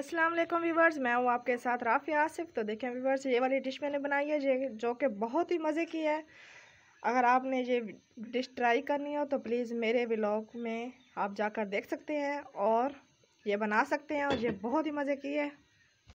अस्सलाम वालेकुम व्यूवर्स मैं हूँ आपके साथ राफ़ी आसिफ। तो देखें व्यूवर्स ये वाली डिश मैंने बनाई है जो कि बहुत ही मज़े की है। अगर आपने ये डिश ट्राई करनी हो तो प्लीज़ मेरे व्लॉग में आप जाकर देख सकते हैं और ये बना सकते हैं और ये बहुत ही मज़े की है।